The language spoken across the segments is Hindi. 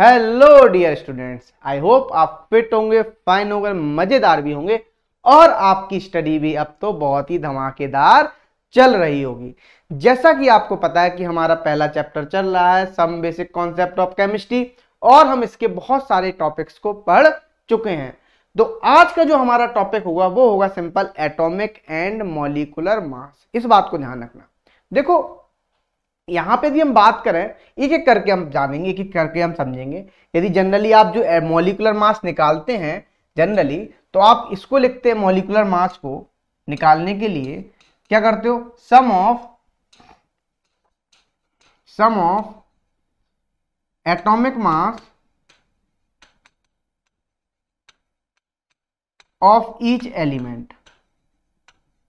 Hello dear students I hope आप फिट होंगे फाइन होंगे मज़ेदार भी होंगे और आपकी स्टडी भी अब तो बहुत ही धमाकेदार चल रही होगी। जैसा कि आपको पता है कि हमारा पहला चैप्टर चल रहा है some basic concept of chemistry और हम इसके बहुत सारे टॉपिक्स को पढ़ चुके हैं। तो आज का जो हमारा टॉपिक होगा, वो होगा simple atomic and molecular mass इस बात को ध्यान रखना। देखो यहाँ पे यदि हम बात करें, एक एक करके हम जानेंगे, एक करके हम समझेंगे। यदि जनरली आप जो मोलिकुलर मास निकालते हैं जनरली तो आप इसको लिखते हैं मॉलिकुलर मास को निकालने के लिए, क्या करते हो? Sum of sum of atomic mass of each element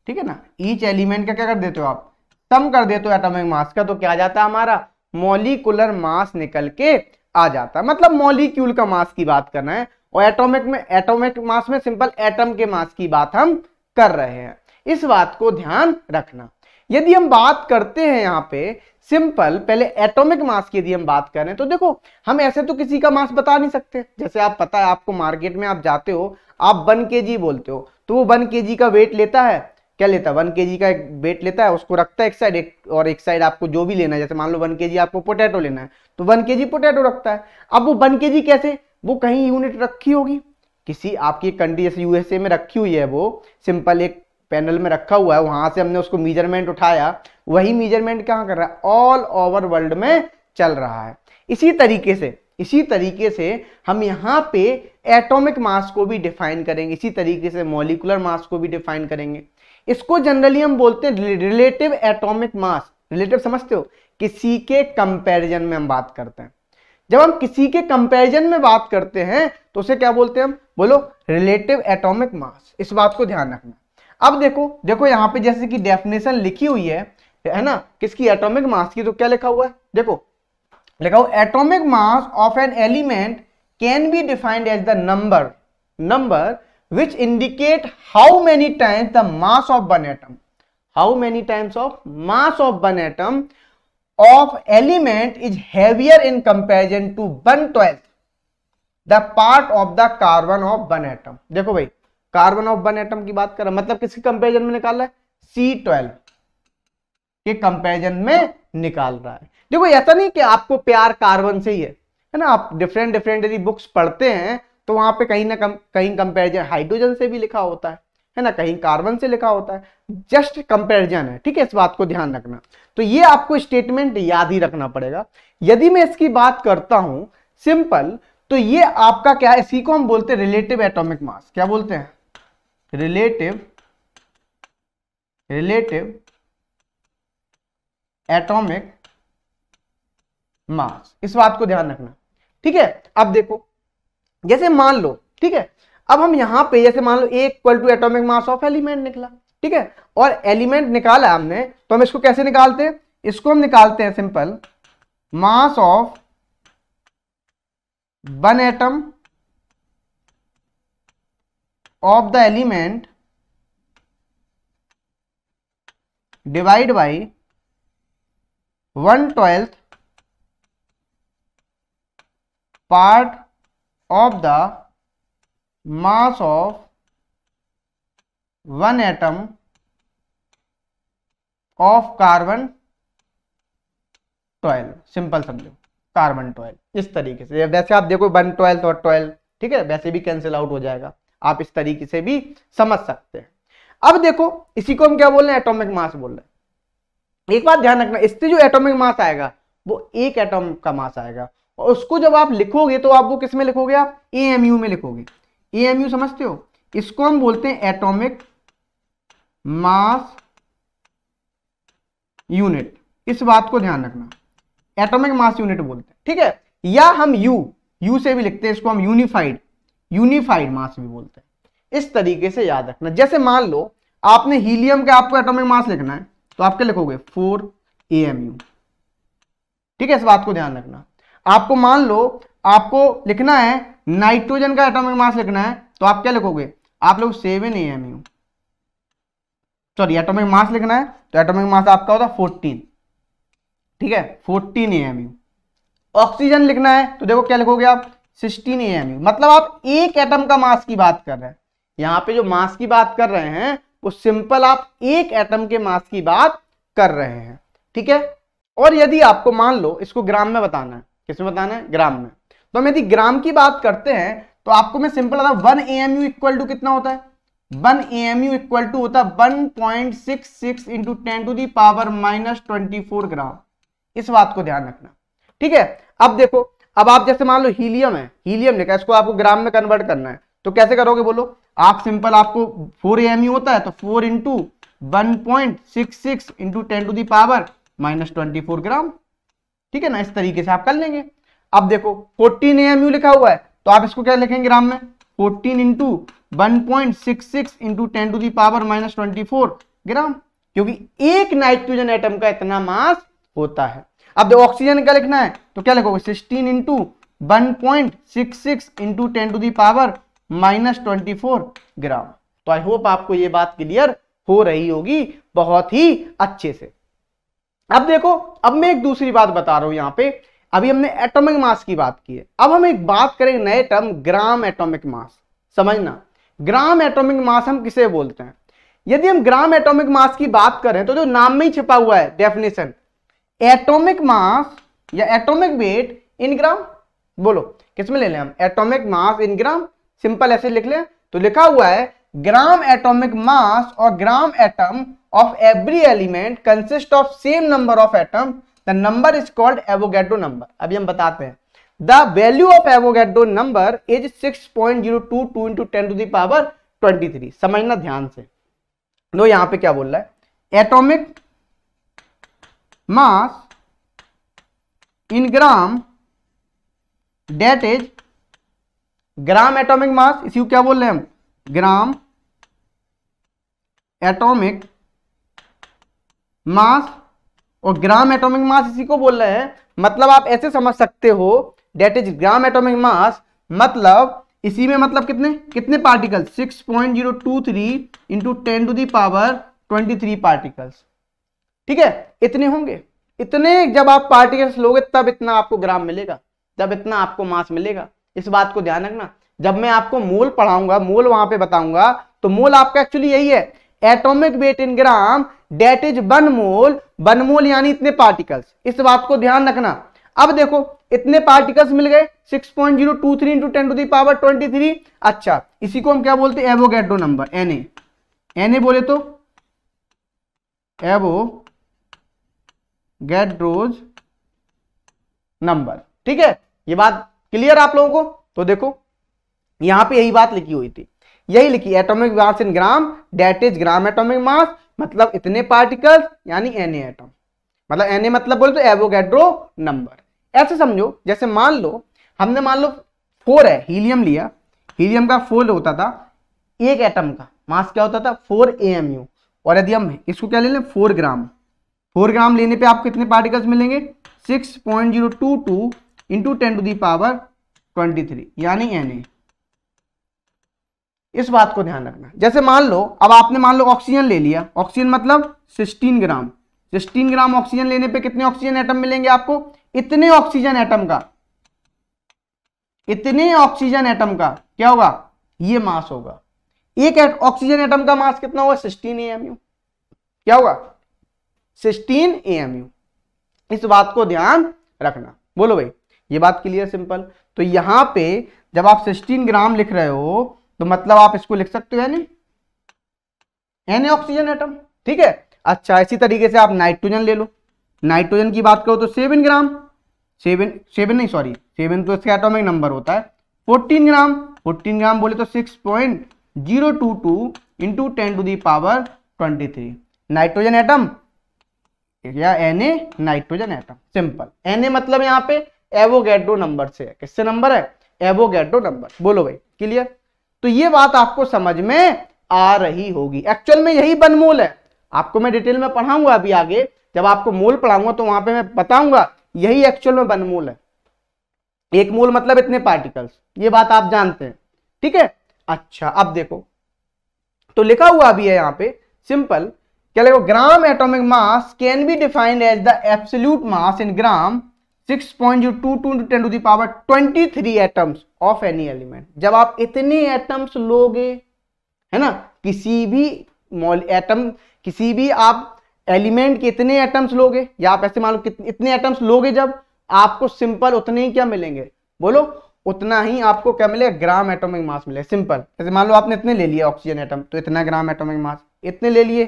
ठीक है ना? ईच एलिमेंट का क्या कर देते हो आप? सम कर देते हो एटॉमिक मास का तो क्या आ जाता है हमारा? मॉलिकुलर मास निकल के आ जाता है। मतलब मॉलिक्यूल का मास की बात करना है और एटॉमिक में एटॉमिक मास में सिंपल एटम के मास की बात हम कर रहे हैं। इस बात को ध्यान रखना। यदि हम बात करते हैं यहाँ पे सिंपल पहले एटॉमिक मास की यदि हम बात करें तो देखो, हम ऐसे तो किसी का मास बता नहीं सकते। जैसे आप पता है, आपको मार्केट में आप जाते हो, आप वन के जी बोलते हो तो वो वन के जी का वेट लेता है। क्या लेता है? वन के का एक वेट लेता है, उसको रखता है एक साइड एक, और एक साइड आपको जो भी लेना है, जैसे मान लो वन के आपको पोटैटो लेना है तो वन के पोटैटो रखता है। अब वो वन के कैसे? वो कहीं यूनिट रखी होगी। किसी आपकी कंट्री जैसे यूएसए में रखी हुई है वो सिंपल एक पैनल में रखा हुआ है, वहाँ से हमने उसको मीजरमेंट उठाया, वही मीजरमेंट कहाँ कर रहा है? ऑल ओवर वर्ल्ड में चल रहा है। इसी तरीके से, इसी तरीके से हम यहाँ पे एटॉमिक मास को भी डिफाइन करेंगे, इसी तरीके से मॉलिकुलर मास को भी डिफाइन करेंगे। इसको जनरली हम बोलते हैं रिलेटिव एटॉमिक मास रिलेटिव समझते हो? किसी के कंपैरिजन में हम बात करते हैं। जब हम किसी के कंपैरिजन में बात करते हैं तो उसे क्या बोलते हैं हम? बोलो रिलेटिव एटॉमिक मास इस बात को ध्यान रखना। अब देखो देखो यहाँ पे जैसे कि डेफिनेशन लिखी हुई है है ना? किसकी? एटॉमिक मास की तो क्या लिखा हुआ है? देखो, लिखा हुआ atomic mass of an element can be defined as the number number indicate how many times the mass of one atom how many times of mass of one atom of element is heavier in comparison to one twelfth the part of the carbon of one atom देखो भाई कार्बन ऑफ़ वन एटम की बात कर रहा मतलब किसके कंपेरिजन में निकाल रहा है? सी ट्वेल्व के कंपेरिजन में निकाल रहा है। देखो, ऐसा नहीं कि आपको प्यार कार्बन से ही है। है ना, आप डिफरेंट डिफरेंट यदि बुक्स पढ़ते हैं तो वहाँ पे कहीं ना कम, कहीं कंपेरिजन हाइड्रोजन से भी लिखा होता है है ना? कहीं कार्बन से लिखा होता है। जस्ट कंपेरिजन है, ठीक है? इस बात को ध्यान रखना। तो ये आपको स्टेटमेंट याद ही रखना पड़ेगा। यदि मैं इसकी बात करता हूँ सिंपल तो ये आपका क्या है? इसी को हम बोलते हैं रिलेटिव एटॉमिक मास क्या बोलते हैं? रिलेटिव रिलेटिव एटॉमिक मास इस बात को ध्यान रखना। ठीक है? अब देखो जैसे मान लो, ठीक है? अब हम यहाँ पे, जैसे मान लो A equal to atomic mass of element निकला, ठीक है? और एलिमेंट निकाला हमने तो हम इसको कैसे निकालते हैं? इसको हम निकालते हैं simple mass of one atom of the element divide by 1 twelfth part of the mass of one atom of carbon 12 simple समझो। कार्बन 12 इस तरीके से। वैसे आप देखो वन ट्वेल्थ और ट्वेल्व ठीक है? वैसे भी कैंसिल आउट हो जाएगा। आप इस तरीके से भी समझ सकते हैं। अब देखो, इसी को हम क्या बोल रहे हैं? एटॉमिक मास बोल रहे हैं। एक बात ध्यान रखना, इससे जो एटॉमिक मास आएगा, वो एक एटॉम का मास आएगा। और उसको जब आप लिखोगे तो आप वो किसमें लिखोगे आप? एएमयू में लिखोगे। एएमयू समझते हो? इसको हम बोलते हैं एटॉमिक मास यूनिट इस बात को ध्यान रखना। एटॉमिक मास यूनिट बोलते हैं। ठीक है? या हम यू यू से भी लिखते हैं, इसको हम यूनिफाइड यूनिफाइड मास भी बोलते हैं। इस तरीके से याद रखना। जैसे मान लो, आपने हीलियम का आपको एटॉमिक मास लिखना है तो आप क्या लिखोगे? फोर ए ठीक है? इस बात को ध्यान रखना। आपको मान लो, आपको लिखना है, नाइट्रोजन का एटॉमिक मास लिखना है तो आप क्या लिखोगे? आप लोग seven A M U sorry atomic mass लिखना है तो एटॉमिक मास आपका होता है फोर्टीन ठीक है? Fourteen A M U oxygen लिखना है तो देखो क्या लिखोगे आप? सिक्सटीन ए एम यू मतलब आप एक एटम का मास की बात कर रहे हैं। यहाँ पे जो मास की बात कर रहे हैं, वो सिंपल आप एक एटम के मास की बात कर रहे हैं। ठीक है? और यदि आपको मान लो, इसको ग्राम में बताना है किसमें बताना है? ग्राम में। तो हम यदि ग्राम की बात करते हैं तो आपको मैं सिंपल बता one A M U equal to कितना होता है? One A M U equal to होता है one point six six into ten to the power minus twenty four gram. इस बात को ध्यान रखना। ठीक है? अब देखो, अब आप जैसे मान लो हीलियम है, हीलियम लिखा इसको आपको ग्राम में कन्वर्ट करना है। तो कैसे करोगे बोलो? आप सिंपल आपको फोर ए एम होता है तो four into one point six six into ten to the power minus twenty four gram. ठीक है ना, इस तरीके से आप कर लेंगे। अब देखो फोर्टीन एम लिखा हुआ है तो आप इसको क्या लिखेंगे ग्राम में? Fourteen into one point six six into ten to the power minus twenty four gram क्योंकि एक नाइट्रोजन एटम का इतना मास होता है। अब देखो ऑक्सीजन का लिखना है? तो क्या लिखोगे? Sixteen into one point six six into ten to the power minus twenty four gram तो आई होप आपको ये बात क्लियर हो रही होगी बहुत ही अच्छे से। अब देखो, अब मैं एक दूसरी बात बता रहा हूँ यहाँ पे। अभी हमने एटॉमिक मास की बात की है। अब हम एक बात करेंगे नए टर्म ग्राम एटॉमिक मास समझना? ग्राम एटॉमिक मास हम किसे बोलते हैं? यदि हम ग्राम एटॉमिक मास की बात करें तो जो नाम में ही छिपा हुआ है डेफिनेशन एटॉमिक मास या एटॉमिक वेट इन ग्राम बोलो, किसमें ले लें हम? Atomic mass in gram simple ऐसे लिख लें। तो लिखा हुआ है ग्राम एटॉमिक मास और gram atom of every element consist of same number of atom the number is called Avogadro number अभी हम बताते हैं। The value of Avogadro number is six point zero two two into ten to the power twenty three समझना ध्यान से। लो यहाँ पे क्या बोल रहा है? Atomic mass in gram that is gram atomic mass इसी को क्या बोल रहे हैं हम? ग्राम एटॉमिक मास और ग्राम एटॉमिक मास इसी को बोल रहे हैं। मतलब आप ऐसे समझ सकते हो that is gram atomic mass मतलब इसी में मतलब कितने? कितने particle 6.023 into ten to the power 23 particles ठीक है? इतने होंगे। इतने जब आप पार्टिकल्स लोगे, तब इतना आपको ग्राम मिलेगा। जब इतना आपको मास मिलेगा। इस बात को ध्यान रखना। जब मैं आपको मोल पढ़ाऊँगा, मोल वहाँ पे बताऊँगा तो मोल आपका एक्चुअली यही है। Atomic weight in gram that is one mole one mole यानी इतने पार्टिकल्स इस बात को ध्यान रखना। अब देखो, इतने पार्टिकल्स मिल गए 6.023 point zero two three into ten to the power twenty three अच्छा इसी को हम क्या बोलते हैं? एवोगेड्रो नंबर एन एन बोले तो? एवो गेट रोज नंबर ठीक है? ये बात क्लियर आप लोगों को? तो देखो, यहाँ पे यही बात लिखी हुई थी। यही लिखी atomic mass in gram that is gram atomic mass मतलब इतने पार्टिकल्स यानी एन एटॉम मतलब एन मतलब बोले तो एवोगेड्रो नंबर ऐसे समझो, जैसे मान लो, हमने मान लो फोर है हीलियम लिया। हीलियम का फोर होता था, एक एटम का। मास क्या होता था? फोर ए और यदि हम इसको क्या ले लें? फोर ग्राम फोर ग्राम लेने पे आपको कितने पार्टिकल्स मिलेंगे? Six point zero two two into ten to the power twenty three यानी एन इस बात को ध्यान रखना। जैसे मान लो, अब आपने मान लो ऑक्सीजन ले लिया। ऑक्सीजन मतलब sixteen gram sixteen gram oxygen लेने पे कितने ऑक्सीजन एटम मिलेंगे आपको? इतने ऑक्सीजन एटम का। इतने ऑक्सीजन एटम का। क्या होगा? ये मास होगा। एक ऑक्सीजन एटम का मास कितना होगा? सिक्सटीन एएमयू क्या होगा? सिक्सटीन एएमयू इस बात को ध्यान रखना। बोलो भाई, ये बात क्लियर सिंपल तो यहाँ पे जब आप सिक्सटीन ग्राम लिख रहे हो तो मतलब आप इसको लिख सकते हो यानी एन ऑक्सीजन एटम ठीक है? अच्छा इसी तरीके से आप नाइट्रोजन ले लो। नाइट्रोजन की बात करो तो सेवन ग्राम सेवन सेवन नहीं सॉरी सेवन तो इसका एटॉमिक नंबर होता है। फोर्टीन ग्राम फोर्टीन ग्राम बोले तो six point zero two two into ten to the power twenty three nitrogen atom या N A nitrogen atom simple N A मतलब यहाँ पे एवोगेड्रो नंबर से है। किससे नंबर है? एवोगेड्रो नंबर बोलो भाई क्लियर तो ये बात आपको समझ में आ रही होगी। एक्चुअल में यही बनमूल है। आपको मैं डिटेल में पढ़ाऊँगा अभी आगे। जब आपको मोल पढ़ाऊँगा तो वहाँ पे मैं बताऊँगा, यही एक्चुअल में बनमूल है। एक मोल मतलब इतने पार्टिकल्स ये बात आप जानते हैं। ठीक है? अच्छा अब देखो। तो लिखा हुआ अभी है यहाँ पे सिंपल क्या लिखो? Gram atomic mass can be defined as the absolute mass in gram six point zero two two ten to the power twenty three atoms of any element. जब आप इतने एटम्स लोगे, है ना, किसी भी एटम, किसी भी आप एलिमेंट के इतने एटम्स लोगे, या आप ऐसे मान लो इतने एटम्स लोगे जब आपको सिंपल उतने ही क्या मिलेंगे? बोलो, उतना ही आपको क्या मिलेगा ग्राम एटॉमिक मास मिलेगा सिंपल। जैसे मान लो आपने इतने ले लिया ऑक्सीजन एटम तो इतना ग्राम एटॉमिक मास। इतने ले लिए,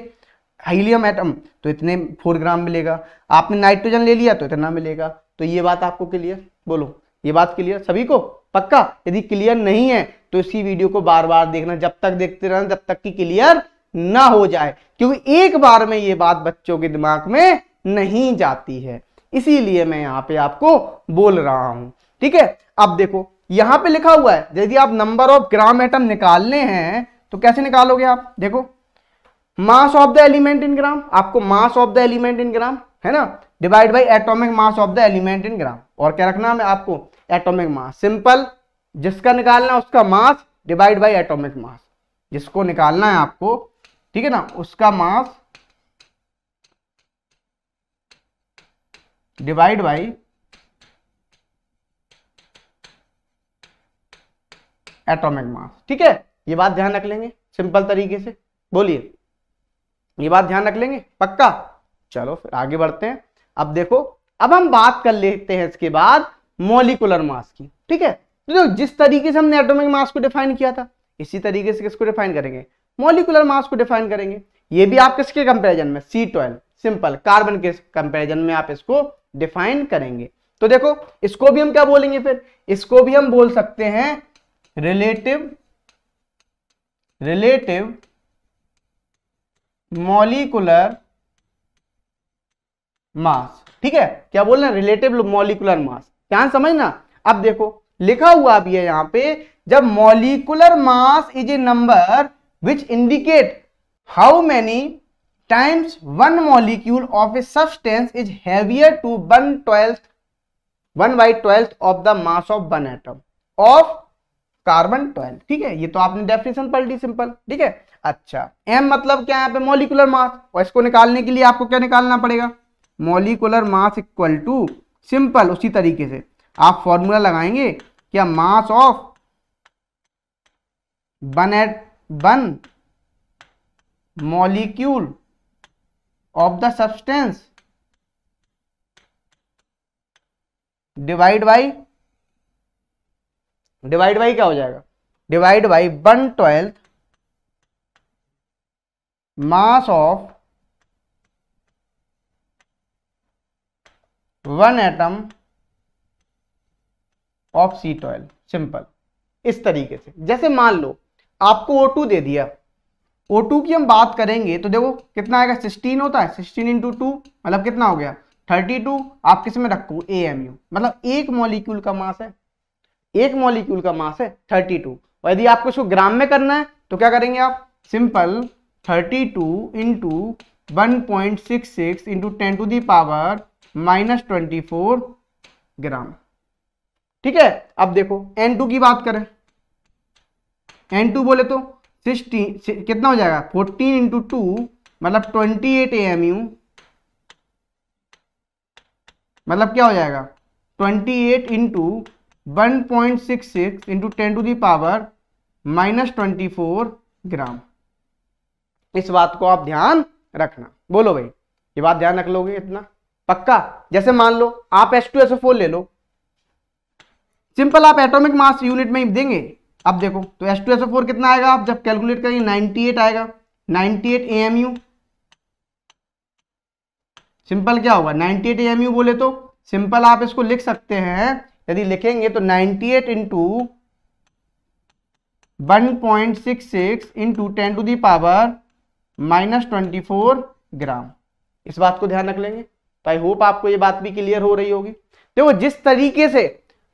हीलियम एटम तो इतने फोर ग्राम मिलेगा। आपने नाइट्रोजन ले लिया तो इतना मिलेगा। तो ये बात आपको क्लियर बोलो। ये बात क्लियर सभी को? पक्का? यदि क्लियर नहीं है तो इसी वीडियो को बार बार देखना, जब तक देखते रहना, जब तक कि क्लियर ना हो जाए। क्योंकि एक बार में ये बात बच्चों के दिमाग में नहीं जाती है। इसीलिए मैं यहाँ पे आपको बोल रहा हूँ। ठीक है? अब देखो, यहाँ पे लिखा हुआ है, यदि आप नंबर ऑफ़ ग्राम एटम निकालने हैं तो कैसे निकालोगे आप? देखो mass of the element in gram आपको mass of the element in gram है ना? Divide by atomic mass of the element in gram और क्या रखना है आपको? एटॉमिक मास सिंपल जिसका निकालना उसका mass divide by atomic mass जिसको निकालना है आपको, ठीक है ना? उसका mass divide by atomic mass ठीक है? ये बात ध्यान रख लेंगे सिंपल तरीके से। बोलिए। ये बात ध्यान रख लेंगे? पक्का? चलो फिर आगे बढ़ते हैं। अब देखो, अब हम बात कर लेते हैं इसके बाद मोलिकुलर मास की, ठीक है? तो जिस तरीके से हमने एटॉमिक मास को डिफाइन किया था, इसी तरीके से किसको डिफाइन करेंगे? मोलिकुलर मास को डिफाइन करेंगे। ये भी आप किसके कंपेरिजन में? सी ट्वेल्व सिंपल कार्बन के कंपेरिजन में आप इसको डिफाइन करेंगे। तो देखो, इसको भी हम क्या बोलेंगे फिर? इसको भी हम बोल सकते हैं रिलेटिव रिलेटिव मॉलिकुलर मास। ठीक है? क्या बोल रहे हैं? रिलेटिव मॉलिकुलर मास क्या समझना? अब देखो, लिखा हुआ भी है यहाँ पे, जब molecular mass is a number which indicate how many times one molecule of a substance is heavier to one twelfth one by twelfth of the mass of one atom of carbon twelve ठीक है? ये तो आपने डेफिनेशन पढ़ ली सिंपल ठीक है? अच्छा। एम मतलब क्या है पे? मॉलिकुलर मास और इसको निकालने के लिए आपको क्या निकालना पड़ेगा? Molecular mass equal to simple, उसी तरीके से। आप फॉर्मूला लगाएँगे क्या mass of one at one molecule of the substance divide by divide by क्या हो जाएगा? Divide by one twelfth mass of one atom of C twelve simple. इस तरीके से। जैसे मान लो, आपको O2 दे दिया। O2 की हम बात करेंगे तो देखो, कितना आएगा? 16 होता है। 16 इंटू टू मतलब कितना हो गया? 32 आप किसमें रखो? यू मतलब एक मॉलिक्यूल का मास है। एक मॉलिक्यूल का मास है 32 और यदि आपको इसको ग्राम में करना है तो क्या करेंगे आप? Simple 32 two into one point six six into ten to the power minus twenty four gram. ठीक है? अब देखो N2 की बात करें। N2 बोले तो सिक्सटीन कितना हो जाएगा? फोर्टीन इंटू टू मतलब ट्वेंटी एट एम यू मतलब क्या हो जाएगा? Twenty eight into one point six six into ten to the power minus twenty four gram. इस बात को आप ध्यान रखना। बोलो भाई, ये बात ध्यान रख लोगे इतना? पक्का? जैसे मान लो, आप एस टू एस फोर ले लो। सिंपल, आप एटॉमिक मास यूनिट में देंगे। अब देखो तो एस टू एस फोर कितना आएगा? आप जब कैलकुलेट करेंगे 98 आएगा। 98 एट एएमयू सिंपल क्या होगा? 98 एट ए एएमयू बोले तो सिंपल, आप इसको लिख सकते हैं। यदि लिखेंगे तो 98 eight into one point six six into ten to the power minus twenty four gram इस बात को ध्यान रख लेंगे। तो आई होप आपको ये बात भी क्लियर हो रही होगी। देखो, जिस तरीके से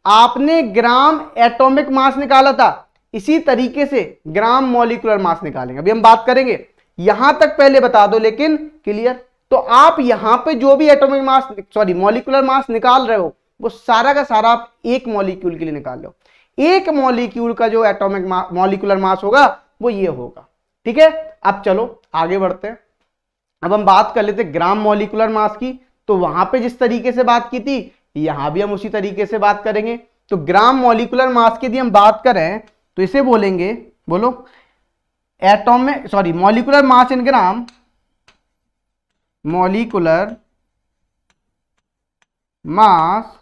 आपने ग्राम एटॉमिक मास निकाला था, इसी तरीके से ग्राम मॉलिकुलर मास निकालेंगे। अभी हम बात करेंगे। यहाँ तक पहले बता दो, लेकिन क्लियर तो आप यहाँ पे जो भी atomic mass sorry molecular mass निकाल रहे हो, वो सारा का सारा आप एक मॉलिक्यूल के लिए निकाल लो। एक मॉलिक्यूल का जो एटॉमिक मॉलिकुलर मास होगा, वो ये होगा। ठीक है? अब चलो, आगे बढ़ते हैं। अब हम बात कर लेते ग्राम मॉलिकुलर मास की। तो वहाँ पे जिस तरीके से बात की थी, यहाँ भी हम उसी तरीके से बात करेंगे। तो ग्राम मॉलिकुलर मास की यदि हम बात करें तो इसे बोलेंगे, बोलो atomic sorry, molecular mass in gram, molecular mass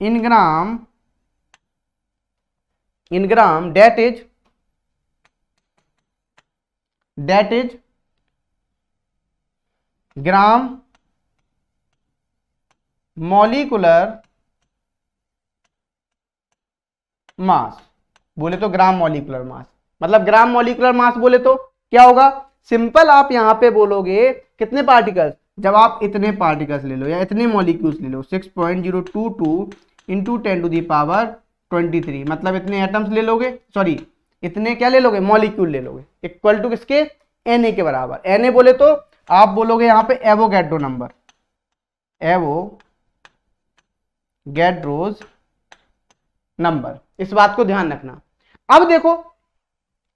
in gram in gram, that is that is gram molecular mass. बोले तो ग्राम मॉलिकुलर मास। मतलब ग्राम मॉलिकुलर मास बोले तो क्या होगा? सिंपल आप यहाँ पे बोलोगे कितने पार्टिकल्स? जब आप इतने पार्टिकल्स ले लो या इतने मॉलिक्यूल्स ले लो 6.022 point zero two two into ten to the power twenty three मतलब इतने एटम्स ले लोगे सॉरी इतने क्या ले लोगे? मॉलिक्यूल ले लोगे। इक्वल टू किसके? एन के बराबर। NA बोले तो आप बोलोगे यहाँ पे एवोगैड्रो नंबर एवो गैड्रोज नंबर, इस बात को ध्यान रखना। अब देखो,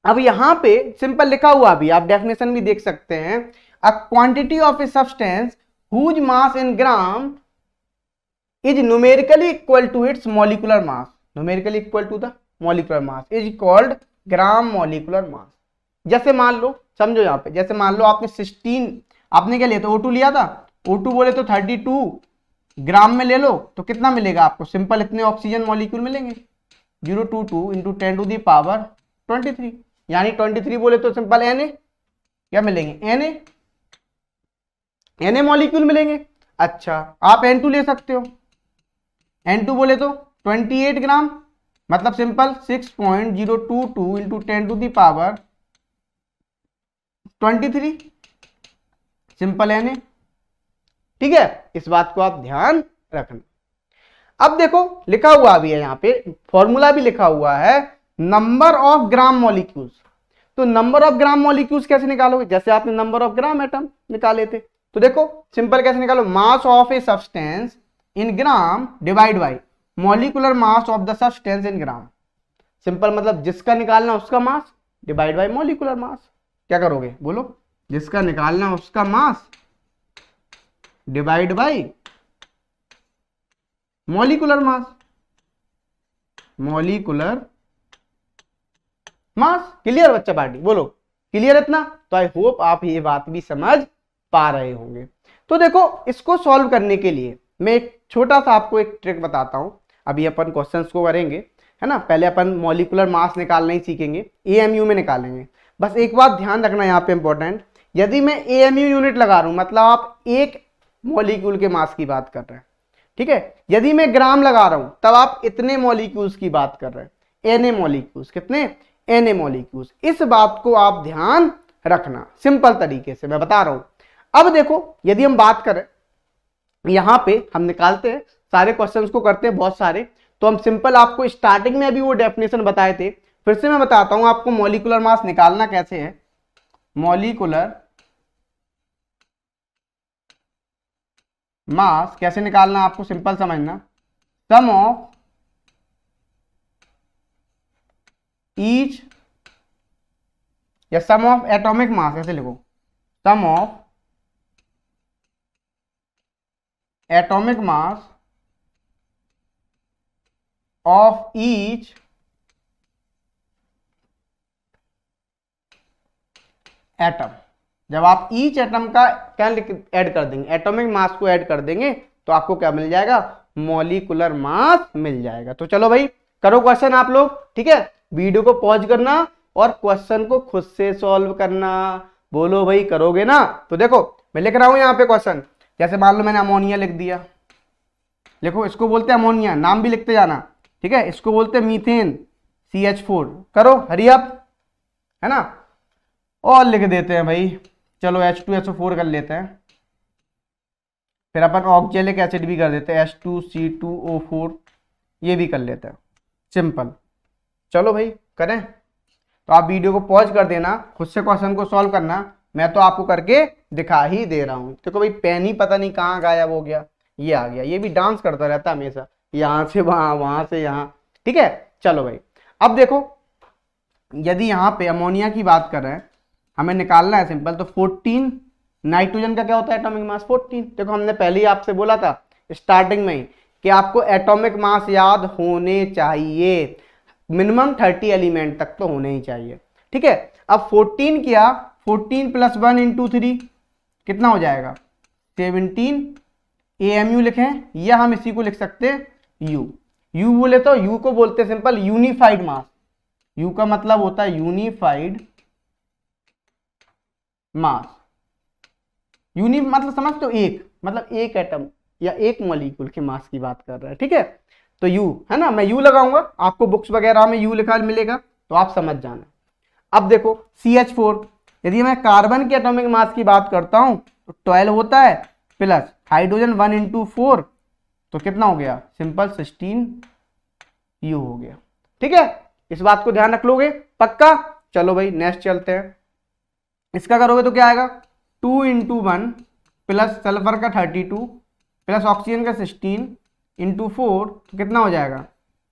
अब यहाँ पे सिंपल लिखा हुआ भी, आप डेफिनेशन भी देख सकते हैं। A quantity of a substance whose mass in gram is numerically equal to its molecular mass numerically equal to the molecular mass is called gram molecular mass जैसे मान लो, समझो यहाँ पे, जैसे मान लो आपने सिक्सटीन आपने क्या लिया था? O2 लिया था? O2 बोले तो 32 ग्राम में ले लो तो कितना मिलेगा आपको? सिंपल इतने ऑक्सीजन मॉलिक्यूल मिलेंगे। Zero two two into ten to the power twenty three. यानी ट्वेंटी थ्री बोले तो सिंपल एन ए क्या मिलेंगे? N A N A molecule मिलेंगे। अच्छा आप एन टू ले सकते हो। एन टू बोले तो ट्वेंटी एट ग्राम मतलब simple six point zero two two into ten to the power twenty three. Simple N A ठीक है? इस बात को आप ध्यान रखना। अब देखो, लिखा हुआ भी है यहाँ पे, फॉर्मूला भी लिखा हुआ है, नंबर ऑफ़ ग्राम मॉलिक्यूल्स। तो नंबर ऑफ़ ग्राम मॉलिक्यूल्स कैसे निकालोगे? जैसे आपने नंबर ऑफ़ ग्राम एटम निकाले थे। तो देखो, सिंपल कैसे निकालो? Mass of a substance in gram divide by molecular mass of the substance in gram. Simple मतलब जिसका निकालना उसका mass, divide by molecular mass. क्या करोगे? बोलो, जिसका निकालना उसका mass divide by molecular mass molecular mass clear बच्चा पार्टी बोलो। क्लियर इतना? तो आई होप आप ये बात भी समझ पा रहे होंगे। तो देखो, इसको सॉल्व करने के लिए मैं एक छोटा सा आपको एक ट्रिक बताता हूँ। अभी अपन क्वेश्चंस को करेंगे, है ना? पहले अपन मॉलिकुलर मास निकालना ही सीखेंगे एएमयू में निकालेंगे। बस एक बात ध्यान रखना यहाँ पे इंपॉर्टेंट यदि मैं एएमयू यूनिट लगा रहा हूँ मतलब आप एक मॉलिक्यूल के मास की बात कर रहे हैं। ठीक है? यदि मैं ग्राम लगा रहा हूँ, तब आप इतने मॉलिक्यूल्स की बात कर रहे हैं। एन मॉलिक्यूल्स कितने? एन मॉलिक्यूल्स इस बात को आप ध्यान रखना सिंपल तरीके से, मैं बता रहा हूँ। अब देखो, यदि हम बात करें, यहाँ पे हम निकालते हैं, सारे क्वेश्चंस को करते हैं, बहुत सारे तो हम सिंपल आपको स्टार्टिंग में अभी वो डेफिनेशन बताए थे। फिर से मैं बताता हूँ आपको मॉलिकुलर मास निकालना कैसे है। मॉलिकुलर मास कैसे निकालना आपको? सिंपल समझना। सम ऑफ़ ईच या सम ऑफ़ एटॉमिक मास ऐसे लिखो। Sum of atomic mass of each atom जब आप ईच एटम का क्या ऐड कर देंगे एटॉमिक मास को ऐड कर देंगे तो आपको क्या मिल जाएगा? मॉलिकुलर मास मिल जाएगा। तो चलो भाई, करो क्वेश्चन आप लोग, ठीक है? वीडियो को पॉज करना और क्वेश्चन को खुद से सॉल्व करना। बोलो भाई, करोगे ना? तो देखो, मैं लिख रहा हूँ यहाँ पे क्वेश्चन जैसे मान लो मैंने अमोनिया लिख दिया। देखो, इसको बोलते हैं अमोनिया नाम भी लिखते जाना, ठीक है? इसको बोलते हैं मीथेन सी एच फोर करो हरिअप है ना? और लिख देते हैं भाई। चलो H two H O four कर लेते हैं। फिर अपन ऑक्जेलिक एसिड भी कर देते हैं H two C two O four ये भी कर लेते हैं। सिंपल। चलो भाई, करें। तो आप वीडियो को पॉज कर देना, खुद से क्वेश्चन को सॉल्व करना, मैं तो आपको करके दिखा ही दे रहा हूँ। देखो भाई, पेन ही पता नहीं कहाँ गायब हो गया, ये आ गया, ये भी डांस करता रहता हमेशा। यहाँ से वहाँ वहाँ से यहाँ। ठीक है, चलो भाई। अब देखो, यदि यहाँ पे अमोनिया की बात कर रहे हैं हमें निकालना है सिंपल तो 14 नाइट्रोजन का क्या होता है एटॉमिक मास 14 देखो, हमने पहले ही आपसे बोला था स्टार्टिंग में ही, कि आपको एटॉमिक मास याद होने चाहिए। मिनिमम थर्टी एलिमेंट तक तो होने ही चाहिए। ठीक है? अब फोर्टीन किया, fourteen plus one into three कितना हो जाएगा? सेवनटीन। ए एम यू लिखें, या हम इसी को लिख सकते यू यू बोले तो यू को बोलते सिंपल यूनिफाइड मास यू का मतलब होता है यूनिफाइड मास। यूनि मतलब समझ तो एक मतलब एक एटम या एक मॉलिक्यूल के मास की बात कर रहा है, ठीक है? तो यू है ना? मैं यू लगाऊँगा, आपको बुक्स वगैरह में यू लिखा मिलेगा तो आप समझ जाना। अब देखो सी एच फोर यदि मैं कार्बन के एटॉमिक मास की बात करता हूँ तो ट्वेल्व होता है plus hydrogen one into four तो कितना हो गया? सिंपल सिक्सटीन यू हो गया। ठीक है? इस बात को ध्यान रख लोगे? पक्का? चलो भाई नेक्स्ट चलते हैं। इसका करोगे तो क्या आएगा? Two into one plus sulphur का थर्टी टू प्लस ऑक्सीजन का सिक्सटीन इंटू फोर तो कितना हो जाएगा?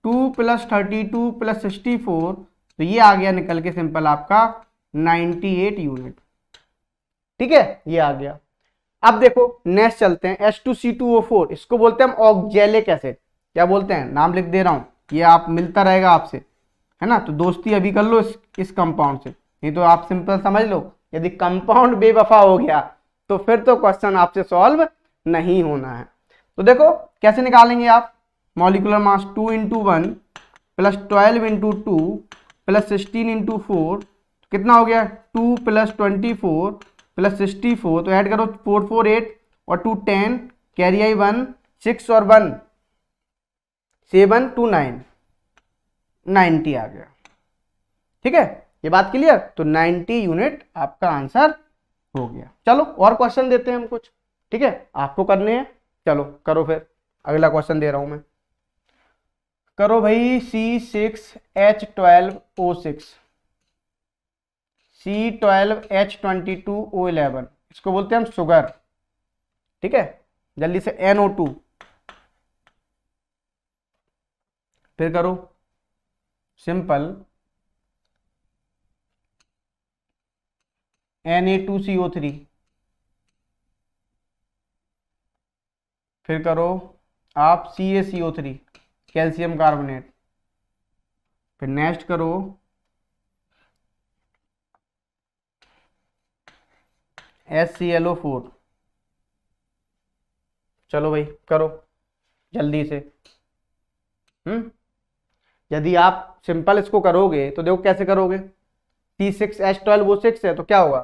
Two plus thirty two plus sixty four तो ये आ गया निकल के सिंपल आपका नाइन्टी एट यूनिट ठीक है? ये आ गया। अब देखो नेक्स्ट चलते हैं। H two C two O four इसको बोलते हैं हम ऑक्जेलिक एसिड क्या बोलते हैं? नाम लिख दे रहा हूँ। ये आप, मिलता रहेगा आपसे। है ना? तो दोस्ती अभी कर लो इस इस कंपाउंड से। नहीं तो आप सिंपल समझ लो। यदि कंपाउंड बेवफा हो गया तो फिर तो क्वेश्चन आपसे सॉल्व नहीं होना है। तो देखो, कैसे निकालेंगे आप? Molecular mass two into one plus twelve into two plus sixteen into four कितना हो गया? Two plus twenty four plus sixty four तो ऐड करो फोर फोर एट और टू टेन कैरी आई वन सिक्स और one seven two nine ninety आ गया। ठीक है? ये बात क्लियर? तो नाइन्टी यूनिट आपका आंसर हो गया। चलो, और क्वेश्चन देते हैं हम कुछ। ठीक है? आपको करने हैं। चलो, करो फिर। अगला क्वेश्चन दे रहा हूँ मैं। करो भाई C six H twelve O six C twelve H twenty two O eleven इसको बोलते हैं हम शुगर ठीक है? जल्दी से एन ओ टू फिर करो। Simple N A two C O three फिर करो आप C A C O three calcium carbonate फिर नेक्स्ट करो S C L O four चलो भाई, करो जल्दी से। हम्म? यदि आप सिंपल इसको करोगे तो देखो कैसे करोगे। सी सिक्स एच ट्वेल्व वो सिक्स है तो क्या होगा?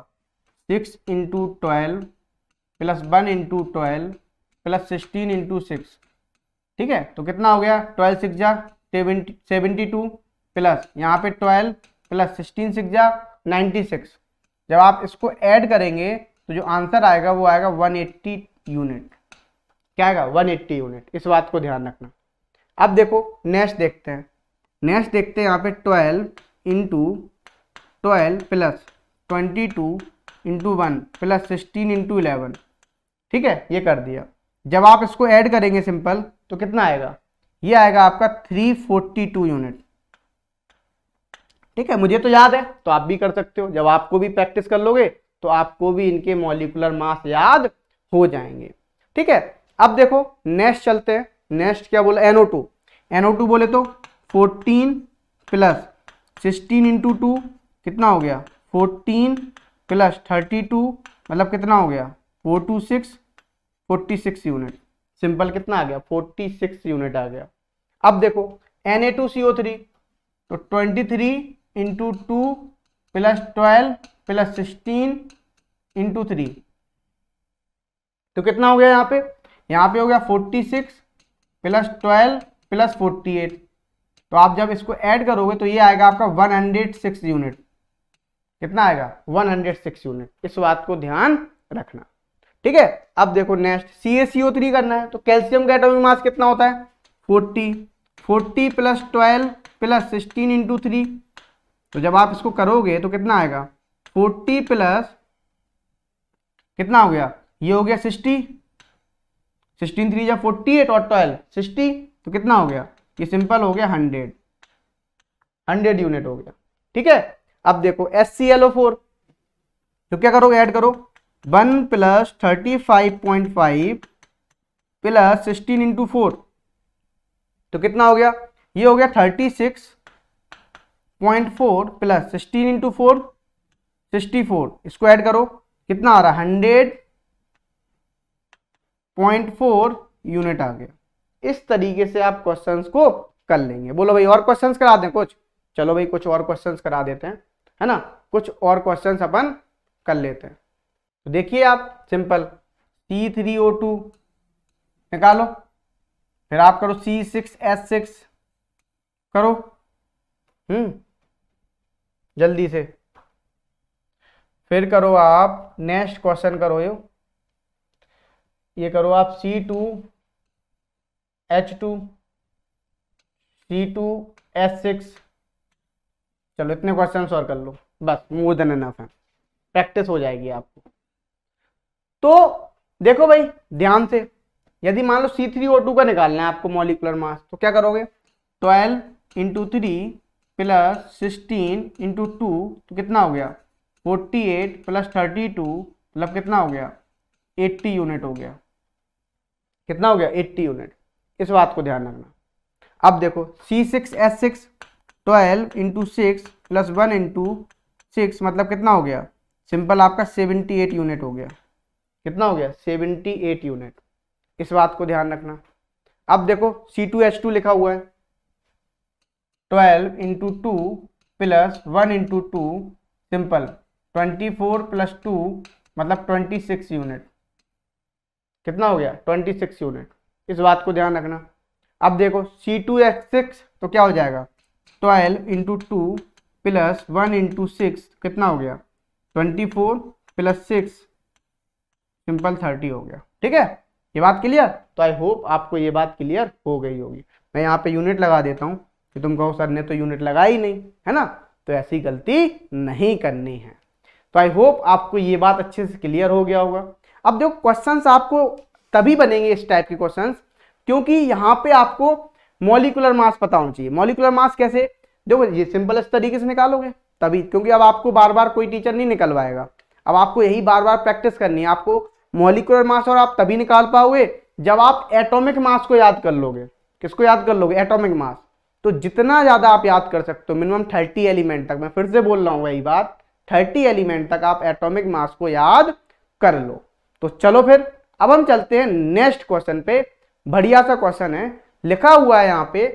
Six into twelve plus one into twelve plus sixteen into six ठीक है? तो कितना हो गया? ट्वेल्व सिक्स जा सेवेंटी टू प्लस यहाँ पे ट्वेल्व प्लस सिक्सटीन सिक्स जा नाइन्टी सिक्स जब आप इसको ऐड करेंगे तो जो आंसर आएगा, वो आएगा वन एट्टी यूनिट क्या आएगा? वन एट्टी यूनिट इस बात को ध्यान रखना। अब देखो नेक्स्ट देखते हैं। नेक्स्ट देखते हैं यहाँ पे twelve into twelve plus twenty two into one plus sixteen into eleven ठीक है? ये कर दिया। जब आप इसको ऐड करेंगे सिंपल तो कितना आएगा? ये आएगा आपका 342 यूनिट ठीक है? मुझे तो याद है तो आप भी कर सकते हो। जब आपको भी प्रैक्टिस कर लोगे तो आपको भी इनके मॉलिकुलर मास याद हो जाएँगे। ठीक है? अब देखो नेक्स्ट चलते हैं। नेक्स्ट क्या बोला? एनओ टू एनओ टू बोले तो 14 प्लस सिक्सटीन इंटू टू कितना हो गया? 14 प्लस 32 मतलब कितना हो गया? Four two six, forty six unit. Simple कितना आ गया? फोर्टी सिक्स यूनिट आ गया। अब देखो N A two C O three तो twenty three into two plus twelve plus sixteen into three तो कितना हो गया यहाँ पे? यहाँ पे हो गया forty six plus twelve plus forty eight. तो आप जब इसको ऐड करोगे तो ये आएगा आपका वन हंड्रेड सिक्स यूनिट। कितना आएगा? वन हंड्रेड सिक्स यूनिट इस बात को ध्यान रखना। ठीक है? अब देखो नेक्स्ट सी ए थ्री करना है तो कैल्शियम का एटॉमिक मास कितना होता है? Forty forty plus twelve plus sixteen into three तो जब आप इसको करोगे तो कितना आएगा? फोर्टी प्लस कितना हो गया? ये हो गया सिक्सटी सिक्सटीन थ्री या फोर्टी एट और ट्वेल्व सिक्सटी तो कितना हो गया? ये सिंपल हो गया हंड्रेड हंड्रेड यूनिट हो गया। ठीक है? अब देखो S C L O four तो क्या करोगे? ऐड करो। One plus thirty five point five plus sixteen into four. तो कितना हो गया? ये हो गया thirty six point four plus sixteen into four, sixty four. इसको ऐड करो। कितना आ रहा है? हंड्रेड पॉइंट फोर यूनिट आ गया। इस तरीके से आप क्वेश्चंस को कर लेंगे। बोलो भाई, और क्वेश्चंस करा दें कुछ? चलो भाई, कुछ और क्वेश्चंस करा देते हैं। है ना? कुछ और क्वेश्चन अपन कर लेते हैं। तो देखिए आप simple C three O two निकालो। फिर आप करो सी सिक्स एस सिक्स करो। हम्म। जल्दी से। फिर करो आप नेक्स्ट क्वेश्चन करो यो। ये करो आप C two H two C two S six चलो, इतने क्वेश्चन और कर लो। बस मोर देन एनफ है। प्रैक्टिस हो जाएगी आपको। तो देखो भाई, ध्यान से। यदि मान लो सी थ्री ओ टू का निकालना है आपको मॉलिकुलर मास तो क्या करोगे? Twelve into three plus sixteen into two तो कितना हो गया? Forty eight plus thirty two मतलब कितना हो गया? एट्टी यूनिट हो गया। कितना हो गया? एट्टी यूनिट इस बात को ध्यान रखना। अब देखो C six S six twelve into six plus one into six मतलब कितना हो गया? सिंपल आपका सेवेंटी एट यूनिट हो गया। कितना हो गया? सेवेंटी एट यूनिट इस बात को ध्यान रखना। अब देखो सी टू एच टू लिखा हुआ है। Twelve into two plus one into two simple twenty four plus two मतलब ट्वेंटी सिक्स यूनिट कितना हो गया? ट्वेंटी सिक्स यूनिट इस बात को ध्यान रखना। अब देखो सी टू एच सिक्स तो क्या हो जाएगा? Twelve into two plus one into six कितना हो गया? Twenty four plus six simple thirty हो गया। ठीक है? ये बात क्लियर तो आई होप आपको ये बात क्लियर हो गई होगी। मैं यहाँ पे यूनिट लगा देता हूँ। कि तुम कहो, सर, ने तो यूनिट लगाई ही नहीं। है ना? तो ऐसी गलती नहीं करनी है। तो आई होप आपको ये बात अच्छे से क्लियर हो गया होगा। अब देखो क्वेश्चंस आपको तभी बनेंगे इस टाइप के क्वेश्चंस क्योंकि यहाँ पे आपको मॉलिकुलर मास पता होना चाहिए। मॉलिकुलर मास कैसे? देखो, ये सिंपल इस तरीके से निकालोगे, तभी, क्योंकि अब आपको बार बार कोई टीचर नहीं निकलवाएगा। अब आपको यही बार बार प्रैक्टिस करनी है। आपको मॉलिकुलर मास और आप तभी निकाल पाओगे जब आप एटॉमिक मास को याद कर लोगे। किसको याद कर लोगे? एटॉमिक मास तो जितना ज़्यादा आप याद कर सकते हो मिनिमम थर्टी एलिमेंट तक, मैं फिर से बोल रहा हूँ वही बात थर्टी एलिमेंट तक आप एटॉमिक मास को याद कर लो। तो चलो फिर, अब हम चलते हैं नेक्स्ट क्वेश्चन पे। बढ़िया सा क्वेश्चन है। लिखा हुआ है यहाँ पे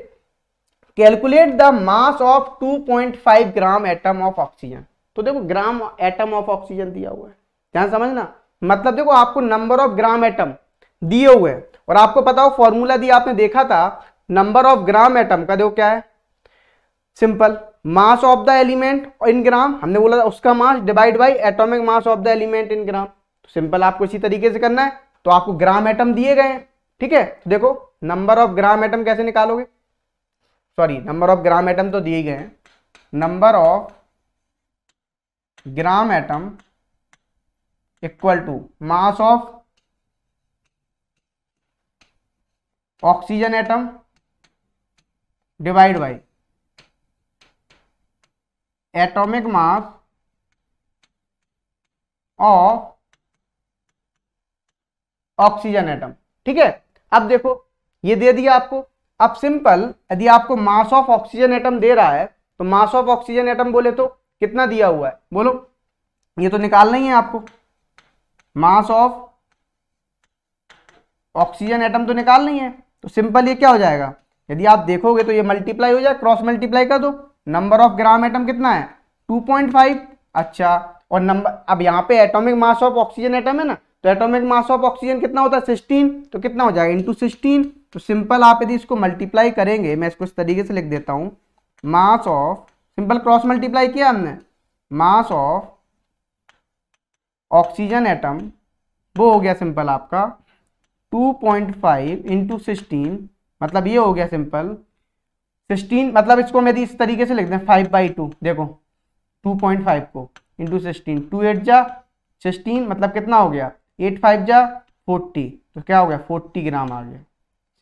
calculate the mass of 2.5 gram atom of oxygen तो देखो ग्राम एटम ऑफ़ ऑक्सीजन दिया हुआ है। ध्यान समझना? मतलब देखो, आपको नंबर ऑफ़ ग्राम एटम दिए हुए हैं। और आपको पता हो फॉर्मूला दिया आपने देखा था नंबर ऑफ़ ग्राम एटम का देखो क्या है? Simple mass of the element in gram हमने बोला था उसका mass divide by atomic mass of the element in gram simple आपको इसी तरीके से करना है तो आपको ग्राम एटम दिए गए हैं। ठीक है? तो देखो नंबर ऑफ़ ग्राम एटम कैसे निकालोगे? Sorry number of gram atom तो दिए गए हैं। Number of gram atom equal to mass of oxygen atom divide by atomic mass of oxygen atom ठीक है? अब देखो ये दे दिया आपको। अब सिंपल, यदि आपको मास ऑफ़ ऑक्सीजन एटम दे रहा है तो मास ऑफ़ ऑक्सीजन एटम बोले तो कितना दिया हुआ है? बोलो। ये तो निकालना ही है आपको। मास ऑफ़ ऑक्सीजन एटम तो निकाल नहीं है। तो सिंपल ये क्या हो जाएगा? यदि आप देखोगे तो ये मल्टीप्लाई हो जाए क्रॉस मल्टीप्लाई कर दो। नंबर ऑफ़ ग्राम एटम कितना है? 2.5 अच्छा और नंबर अब यहाँ पे atomic mass of oxygen atom है ना तो एटॉमिक मास ऑफ़ ऑक्सीजन कितना होता है? सिक्सटीन तो कितना हो जाएगा? इंटू सिक्सटीन तो सिंपल आप यदि इसको मल्टीप्लाई करेंगे, मैं इसको इस तरीके से लिख देता हूँ। Mass of simple cross multiply किया हमने। मास ऑफ़ ऑक्सीजन एटम वो हो गया सिंपल आपका। 2.5 पॉइंट फाइव इंटू सिक्सटीन मतलब ये हो गया सिंपल 16 मतलब इसको हम यदि इस तरीके से लिख दें फाइव बाई टू देखो 2.5 को इंटू सिक्सटीन टू एट जा सिक्सटीन मतलब कितना हो गया? एट फाइव जा फोर्टी। तो क्या हो गया? फोर्टी ग्राम आ गया।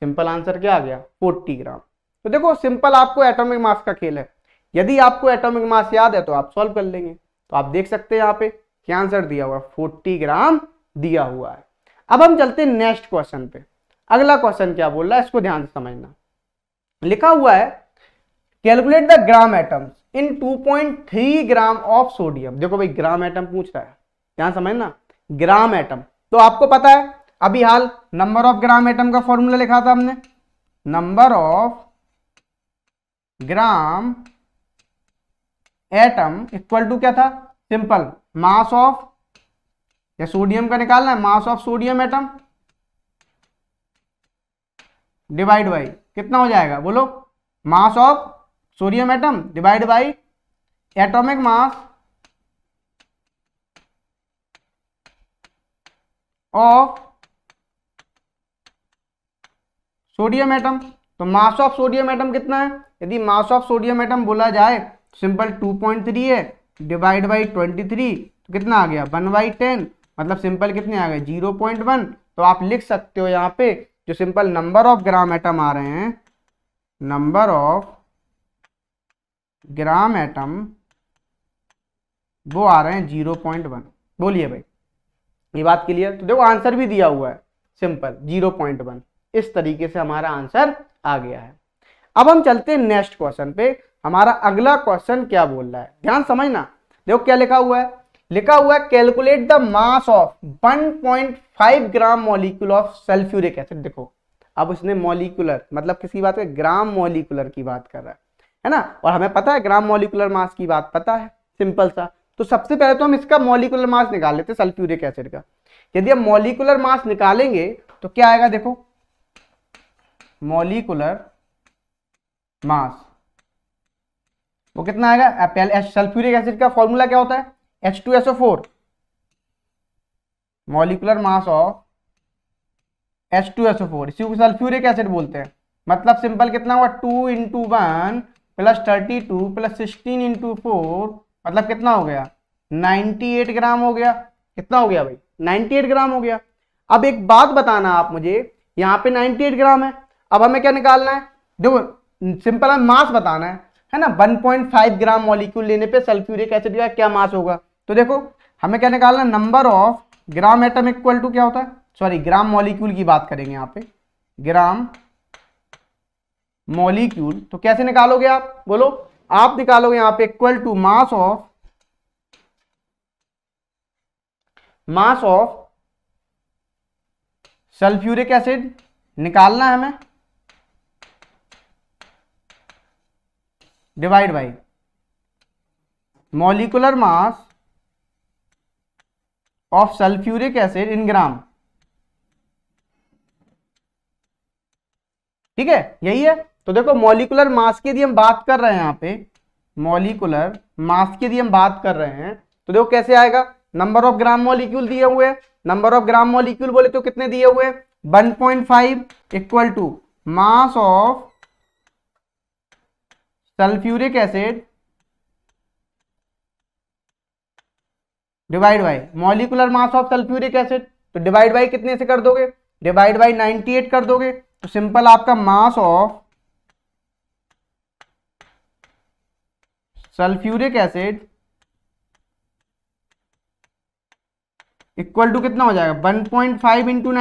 सिंपल आंसर क्या आ गया? Forty gram. तो देखो, सिंपल आपको एटॉमिक मास का खेल है। यदि आपको एटॉमिक मास याद है तो आप सॉल्व कर लेंगे। तो आप देख सकते हैं यहाँ पे क्या आंसर दिया हुआ फोर्टी ग्राम दिया हुआ है। अब हम चलते हैं नेक्स्ट क्वेश्चन पे। अगला क्वेश्चन क्या बोल रहा है? इसको ध्यान से समझना। लिखा हुआ है calculate the gram atoms in 2.3 gram of sodium देखो भाई ग्राम एटम पूछ रहा है। ध्यान समझना। ग्राम एटम तो आपको पता है, अभी हाल नंबर ऑफ़ ग्राम एटम का फॉर्मूला लिखा था हमने. Number of gram atom equal to क्या था? सिंपल मास ऑफ़ या सोडियम का निकालना है mass of sodium atom divide by कितना हो जाएगा? बोलो. Mass of sodium atom divide by atomic mass of sodium atom तो मास ऑफ़ सोडियम एटम कितना है? यदि मास ऑफ़ सोडियम एटम बोला जाए सिंपल 2.3 है डिवाइड बाई 23 तो कितना आ गया? वन बाई टेन मतलब सिंपल कितने आ गए? 0.1 तो आप लिख सकते हो यहाँ पे जो simple number of gram atom आ रहे हैं नंबर ऑफ़ ग्राम एटम वो आ रहे हैं 0.1 बोलिए भाई। ये बात क्लियर तो देखो आंसर भी दिया हुआ है। सिंपल 0.1 इस तरीके से हमारा आंसर आ गया है। अब हम चलते हैं नेक्स्ट क्वेश्चन पे। हमारा अगला क्वेश्चन क्या बोल रहा है? ध्यान समझना। देखो, क्या लिखा हुआ है? लिखा हुआ है calculate the mass of 1.5 gram molecule of sulphuric acid देखो, अब उसने मॉलिकुलर मतलब किसी बात का ग्राम मॉलिकुलर की बात कर रहा है। है ना? और हमें पता है ग्राम मॉलिकुलर मास की बात पता है। सिंपल सा। तो सबसे पहले तो हम इसका मॉलिकुलर मास निकाल लेते हैं सल्फ्यूरिक एसिड का। यदि हम मॉलिकुलर मास निकालेंगे तो क्या आएगा देखो? मॉलिकुलर मास वो कितना आएगा? पहले सल्फ्यूरिक एसिड का फॉर्मूला क्या होता है? H two SO four molecular mass of H two SO four इसी को सल्फ्यूरिक एसिड बोलते हैं। मतलब सिंपल कितना हुआ? Two into one plus thirty two plus sixteen into four मतलब कितना हो गया? नाइनटी एट ग्राम हो गया। कितना हो गया भाई? नाइनटी एट ग्राम हो गया। अब एक बात बताना आप मुझे, यहाँ पे नाइनटी एट ग्राम है। अब हमें क्या निकालना है? देखो, सिंपल है, मास बताना है। है ना? 1.5 ग्राम मॉलिक्यूल लेने पे सल्फ्यूरिक एसिड का क्या मास होगा? तो देखो, हमें क्या निकालना है? Number of gram atom equal to क्या होता है? सॉरी, ग्राम मॉलिक्यूल की बात करेंगे यहाँ पे। ग्राम मॉलिक्यूल तो कैसे निकालोगे आप? बोलो। आप निकालोगे यहाँ पे equal to mass of mass of sulphuric acid निकालना है हमें। Divide by molecular mass of sulphuric acid in gram ठीक है? यही है? तो देखो मॉलिकुलर मास की यदि हम बात कर रहे हैं यहाँ पे। मॉलिकुलर मास की यदि हम बात कर रहे हैं। तो देखो, कैसे आएगा? नंबर ऑफ़ ग्राम मॉलिक्यूल दिए हुए नंबर ऑफ़ ग्राम मॉलिक्यूल बोले तो कितने दिए हुए 1.5 equal to mass of sulphuric acid divide by molecular mass of sulphuric acid तो डिवाइड बाई कितने से कर दोगे? डिवाइड बाई 98 कर दोगे। तो सिंपल आपका mass of sulphuric acid equal to कितना हो जाएगा? 1.5 पॉइंट फाइव इंटू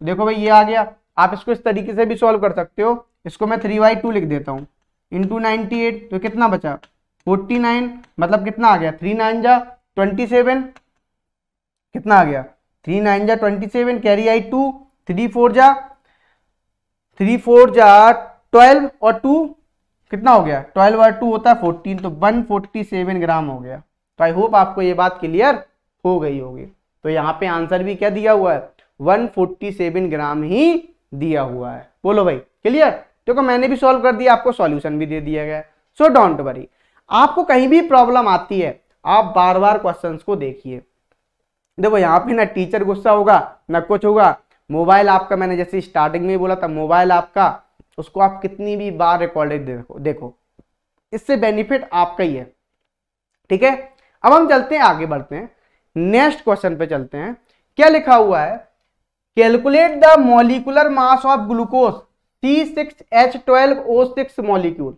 देखो भाई, ये आ गया। आप इसको इस तरीके से भी सॉल्व कर सकते हो। इसको मैं थ्री बाई टू लिख देता हूँ। इंटू नाइनटी तो कितना बचा? 49 मतलब कितना आ गया? थ्री नाइन जा, ट्वेंटी सेवन। कितना आ गया? थ्री नाइन जा, ट्वेंटी सेवन कैरी आई टू थ्री फोर जा, थ्री फोर जा, ट्वेल्व और टू। कितना हो गया? ट्वेल्व और टू होता है फोर्टीन तो वन फोर्टी सेवन ग्राम हो गया। तो आई होप आपको ये बात क्लियर हो गई होगी। तो यहाँ पे आंसर भी क्या दिया हुआ है? वन फोर्टी सेवन ग्राम ही दिया हुआ है। बोलो भाई क्लियर देखो, मैंने भी सॉल्व कर दिया, आपको सॉल्यूशन भी दे दिया गया सो डोंट वरी आपको कहीं भी प्रॉब्लम आती है, आप बार बार क्वेश्चंस को देखिए। देखो, यहाँ पे ना टीचर गुस्सा होगा, ना कुछ होगा। मोबाइल आपका, मैंने जैसे स्टार्टिंग में बोला था मोबाइल आपका उसको आप कितनी भी बार रिकॉर्डेड देखो देखो। इससे बेनिफिट आपका ही है। ठीक है? अब हम चलते हैं, आगे बढ़ते हैं। नेक्स्ट क्वेश्चन पे चलते हैं। क्या लिखा हुआ है? Calculate the molecular mass of glucose C six H twelve O six molecule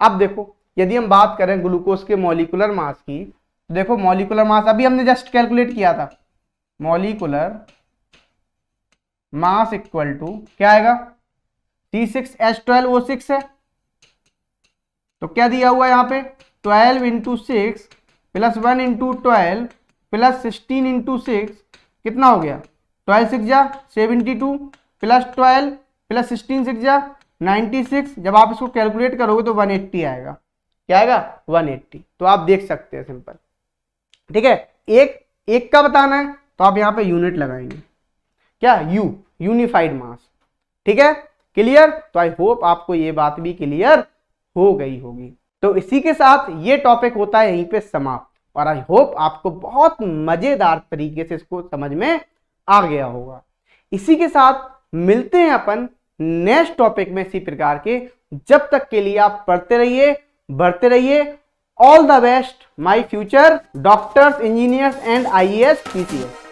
अब देखो, यदि हम बात करें ग्लूकोज के मोलिकुलर मास की देखो मॉलिकुलर मास अभी हमने जस्ट कैलकुलेट किया था। मॉलिकुलर मास इक्वल टू क्या आएगा? C six H twelve O six है। तो क्या दिया हुआ है यहाँ पे? Twelve into six plus one into twelve plus sixteen into six कितना हो गया? ट्वेल्व सिक्स जा seventy two plus twelve plus sixteen six जा नाइन्टी सिक्स जब आप इसको कैलकुलेट करोगे तो वन एट्टी आएगा। क्या आएगा? वन एट्टी तो आप देख सकते हैं सिंपल ठीक है? एक एक का बताना है तो आप यहाँ पे यूनिट लगाएँगे। क्या? यू यूनिफाइड मास ठीक है? क्लियर? तो आई होप आपको ये बात भी क्लियर हो गई होगी। तो इसी के साथ ये टॉपिक होता है यहीं पे समाप्त। और आई होप आपको बहुत मज़ेदार तरीके से इसको समझ में आ गया होगा। इसी के साथ मिलते हैं अपन नेक्स्ट टॉपिक में इसी प्रकार के। जब तक के लिए आप पढ़ते रहिए, बढ़ते रहिए। All the best my future doctors engineers and I S P C S